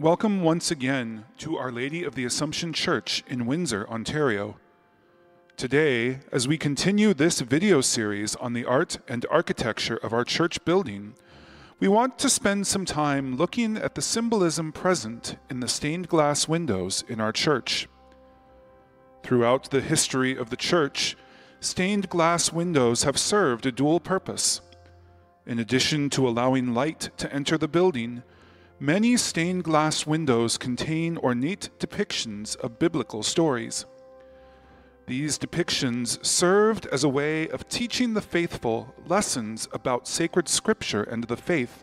Welcome once again to Our Lady of the Assumption Church in Windsor, Ontario. Today, as we continue this video series on the art and architecture of our church building, we want to spend some time looking at the symbolism present in the stained glass windows in our church. Throughout the history of the church, stained glass windows have served a dual purpose. In addition to allowing light to enter the building, Many stained glass windows contain ornate depictions of biblical stories. These depictions served as a way of teaching the faithful lessons about sacred scripture and the faith,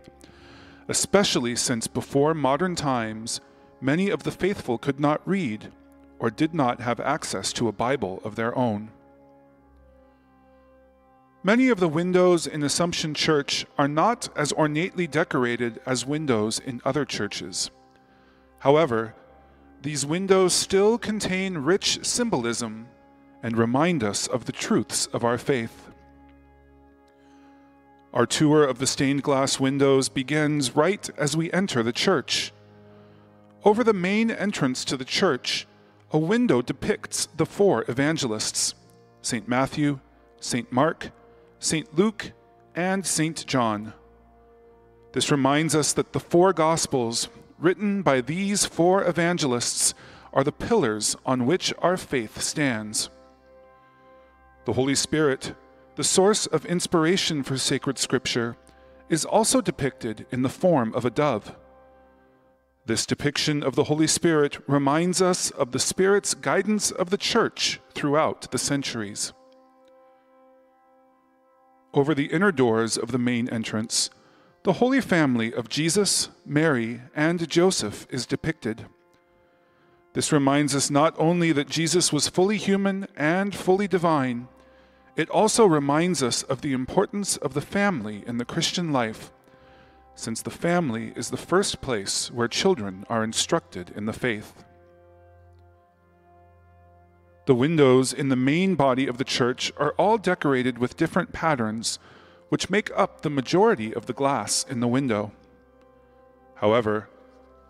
especially since before modern times, many of the faithful could not read or did not have access to a Bible of their own. Many of the windows in Assumption Church are not as ornately decorated as windows in other churches. However, these windows still contain rich symbolism and remind us of the truths of our faith. Our tour of the stained glass windows begins right as we enter the church. Over the main entrance to the church, a window depicts the four evangelists St. Matthew, St. Mark, St. Luke, and St. John. This reminds us that the four Gospels, written by these four evangelists, are the pillars on which our faith stands. The Holy Spirit, the source of inspiration for sacred scripture, is also depicted in the form of a dove. This depiction of the Holy Spirit reminds us of the Spirit's guidance of the Church throughout the centuries. Over the inner doors of the main entrance, the Holy Family of Jesus, Mary, and Joseph is depicted. This reminds us not only that Jesus was fully human and fully divine, it also reminds us of the importance of the family in the Christian life, since the family is the first place where children are instructed in the faith. The windows in the main body of the church are all decorated with different patterns, which make up the majority of the glass in the window. However,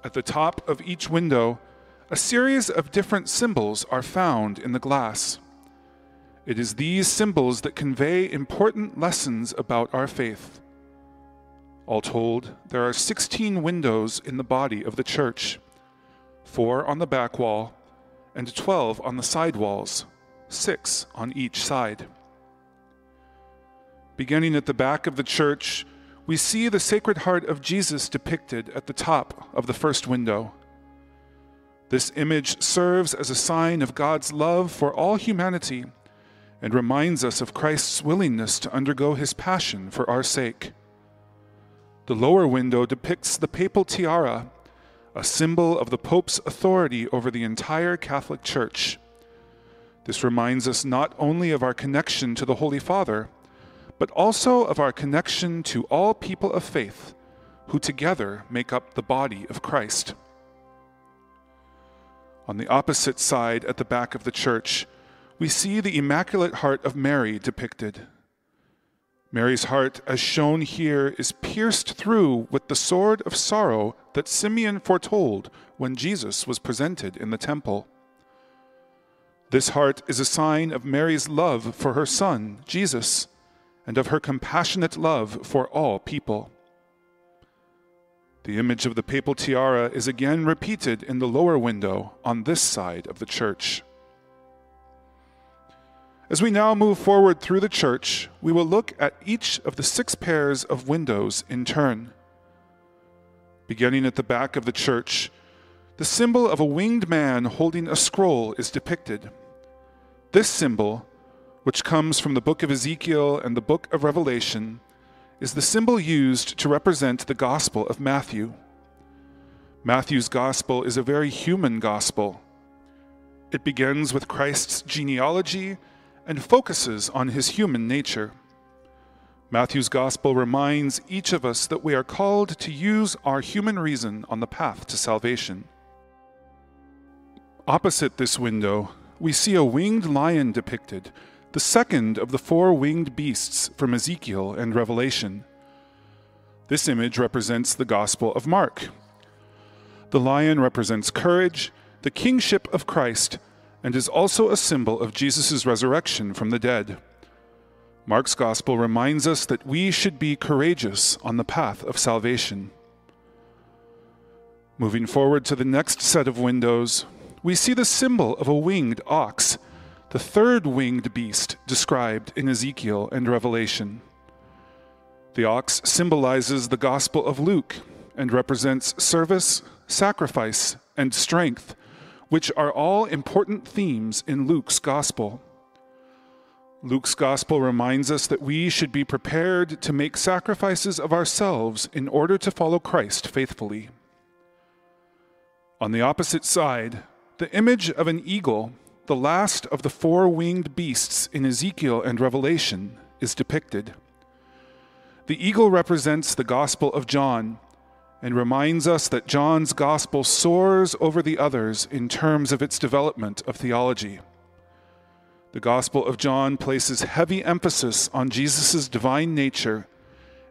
at the top of each window, a series of different symbols are found in the glass. It is these symbols that convey important lessons about our faith. All told, there are 16 windows in the body of the church four on the back wall and 12 on the side walls, six on each side. Beginning at the back of the church, we see the Sacred Heart of Jesus depicted at the top of the first window. This image serves as a sign of God's love for all humanity and reminds us of Christ's willingness to undergo his passion for our sake. The lower window depicts the papal tiara a symbol of the Pope's authority over the entire Catholic Church. This reminds us not only of our connection to the Holy Father, but also of our connection to all people of faith who together make up the body of Christ. On the opposite side at the back of the church, we see the Immaculate Heart of Mary depicted. Mary's heart, as shown here, is pierced through with the sword of sorrow that Simeon foretold when Jesus was presented in the temple. This heart is a sign of Mary's love for her son, Jesus, and of her compassionate love for all people. The image of the papal tiara is again repeated in the lower window on this side of the church. As we now move forward through the church, we will look at each of the six pairs of windows in turn. Beginning at the back of the church, the symbol of a winged man holding a scroll is depicted. This symbol, which comes from the book of Ezekiel and the book of Revelation, is the symbol used to represent the Gospel of Matthew. Matthew's Gospel is a very human Gospel. It begins with Christ's genealogy and focuses on his human nature. Matthew's Gospel reminds each of us that we are called to use our human reason on the path to salvation. Opposite this window, we see a winged lion depicted, the second of the four winged beasts from Ezekiel and Revelation. This image represents the Gospel of Mark. The lion represents courage, the kingship of Christ, and is also a symbol of Jesus' resurrection from the dead. Mark's gospel reminds us that we should be courageous on the path of salvation. Moving forward to the next set of windows, we see the symbol of a winged ox, the third winged beast described in Ezekiel and Revelation. The ox symbolizes the Gospel of Luke and represents service, sacrifice, and strength, which are all important themes in Luke's Gospel. Luke's Gospel reminds us that we should be prepared to make sacrifices of ourselves in order to follow Christ faithfully. On the opposite side, the image of an eagle, the last of the four winged beasts in Ezekiel and Revelation, is depicted. The eagle represents the Gospel of John and reminds us that John's gospel soars over the others in terms of its development of theology. The Gospel of John places heavy emphasis on Jesus' divine nature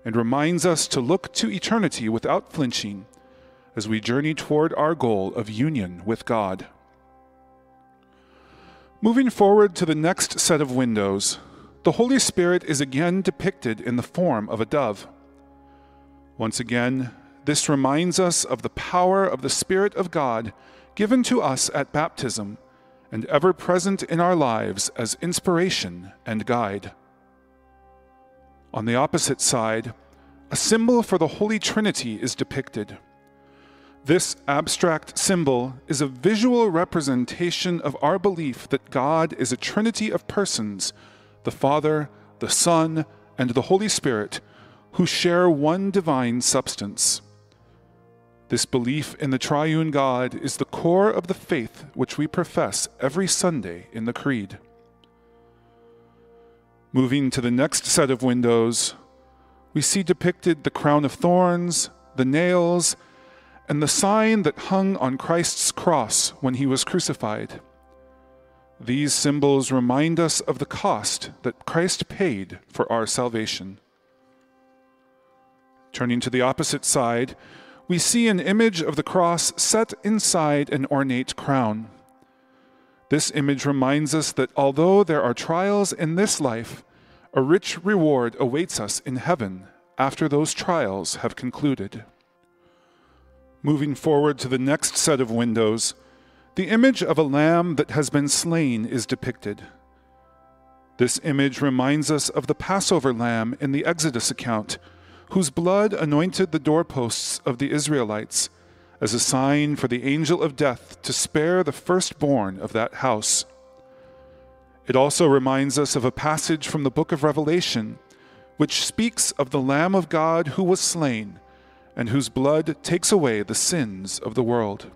and reminds us to look to eternity without flinching as we journey toward our goal of union with God. Moving forward to the next set of windows, the Holy Spirit is again depicted in the form of a dove. Once again, this reminds us of the power of the Spirit of God given to us at baptism and ever present in our lives as inspiration and guide. On the opposite side, a symbol for the Holy Trinity is depicted. This abstract symbol is a visual representation of our belief that God is a trinity of persons the Father, the Son, and the Holy Spirit, who share one divine substance. This belief in the triune God is the core of the faith which we profess every Sunday in the Creed. Moving to the next set of windows, we see depicted the crown of thorns, the nails, and the sign that hung on Christ's cross when he was crucified. These symbols remind us of the cost that Christ paid for our salvation. Turning to the opposite side, we see an image of the cross set inside an ornate crown. This image reminds us that although there are trials in this life, a rich reward awaits us in heaven after those trials have concluded. Moving forward to the next set of windows, the image of a lamb that has been slain is depicted. This image reminds us of the Passover lamb in the Exodus account whose blood anointed the doorposts of the Israelites as a sign for the angel of death to spare the firstborn of that house. It also reminds us of a passage from the book of Revelation, which speaks of the Lamb of God who was slain and whose blood takes away the sins of the world.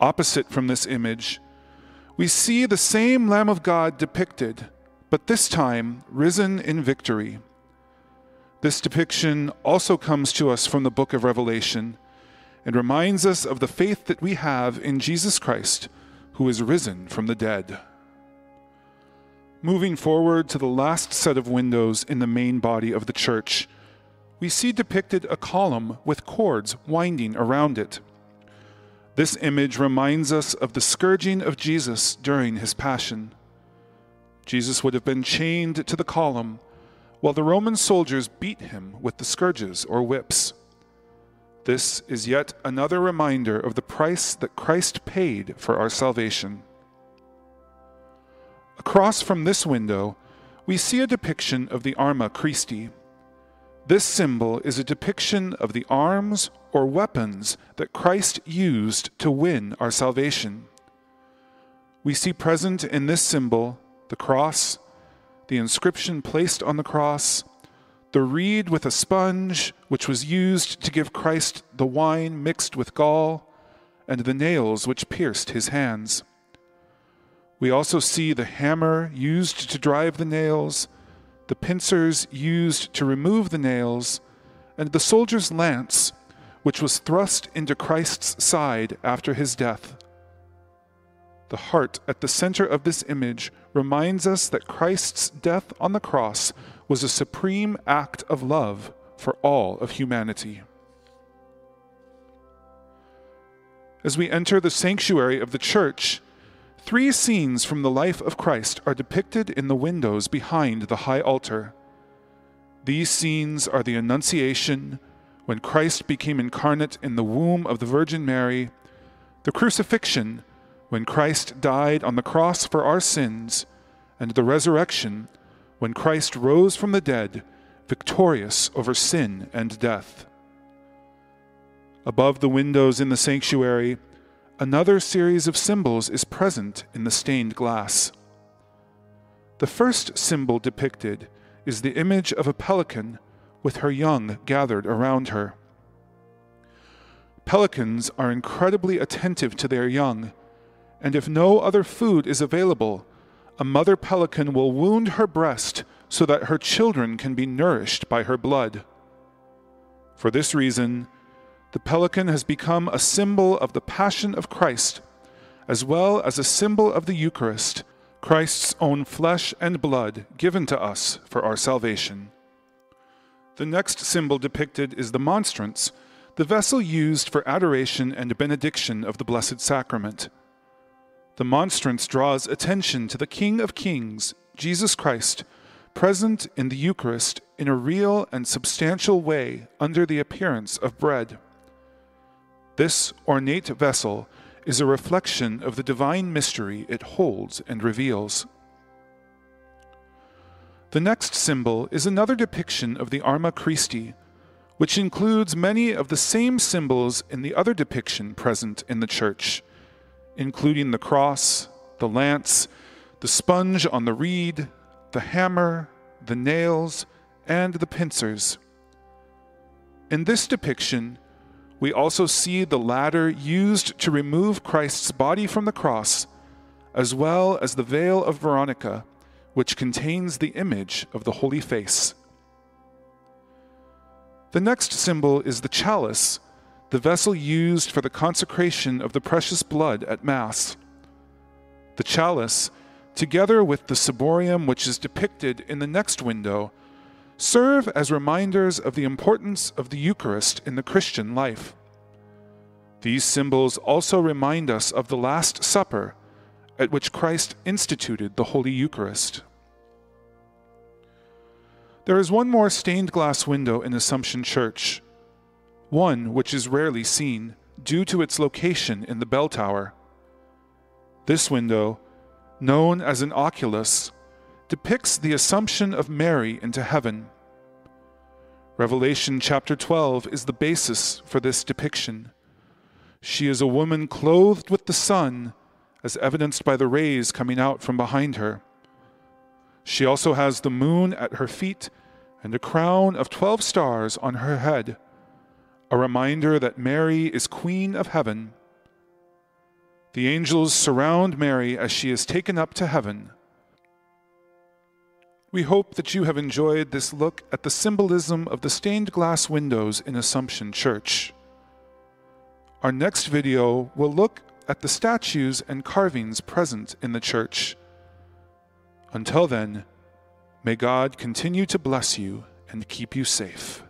Opposite from this image, we see the same Lamb of God depicted, but this time risen in victory. This depiction also comes to us from the book of Revelation and reminds us of the faith that we have in Jesus Christ, who is risen from the dead. Moving forward to the last set of windows in the main body of the church, we see depicted a column with cords winding around it. This image reminds us of the scourging of Jesus during his passion. Jesus would have been chained to the column while the Roman soldiers beat him with the scourges or whips. This is yet another reminder of the price that Christ paid for our salvation. Across from this window, we see a depiction of the Arma Christi. This symbol is a depiction of the arms or weapons that Christ used to win our salvation. We see present in this symbol the cross, the inscription placed on the cross, the reed with a sponge, which was used to give Christ the wine mixed with gall, and the nails which pierced his hands. We also see the hammer used to drive the nails, the pincers used to remove the nails, and the soldier's lance, which was thrust into Christ's side after his death. The heart at the center of this image reminds us that Christ's death on the cross was a supreme act of love for all of humanity. As we enter the sanctuary of the church, three scenes from the life of Christ are depicted in the windows behind the high altar. These scenes are the Annunciation, when Christ became incarnate in the womb of the Virgin Mary, the crucifixion, when Christ died on the cross for our sins, and the resurrection, when Christ rose from the dead, victorious over sin and death. Above the windows in the sanctuary, another series of symbols is present in the stained glass. The first symbol depicted is the image of a pelican with her young gathered around her. Pelicans are incredibly attentive to their young, and if no other food is available, a mother pelican will wound her breast so that her children can be nourished by her blood. For this reason, the pelican has become a symbol of the Passion of Christ, as well as a symbol of the Eucharist, Christ's own flesh and blood given to us for our salvation. The next symbol depicted is the monstrance, the vessel used for adoration and benediction of the Blessed Sacrament. The monstrance draws attention to the King of Kings, Jesus Christ, present in the Eucharist in a real and substantial way under the appearance of bread. This ornate vessel is a reflection of the divine mystery it holds and reveals. The next symbol is another depiction of the Arma Christi, which includes many of the same symbols in the other depiction present in the church, including the cross, the lance, the sponge on the reed, the hammer, the nails, and the pincers. In this depiction, we also see the ladder used to remove Christ's body from the cross, as well as the veil of Veronica which contains the image of the Holy Face. The next symbol is the chalice, the vessel used for the consecration of the precious blood at Mass. The chalice, together with the ciborium which is depicted in the next window, serve as reminders of the importance of the Eucharist in the Christian life. These symbols also remind us of the Last Supper, at which Christ instituted the Holy Eucharist. There is one more stained glass window in Assumption Church, one which is rarely seen due to its location in the bell tower. This window, known as an oculus, depicts the Assumption of Mary into heaven. Revelation chapter 12 is the basis for this depiction. She is a woman clothed with the sun, as evidenced by the rays coming out from behind her. She also has the moon at her feet and a crown of twelve stars on her head, a reminder that Mary is Queen of Heaven. The angels surround Mary as she is taken up to heaven. We hope that you have enjoyed this look at the symbolism of the stained glass windows in Assumption Church. Our next video will look at the statues and carvings present in the church. Until then, may God continue to bless you and keep you safe.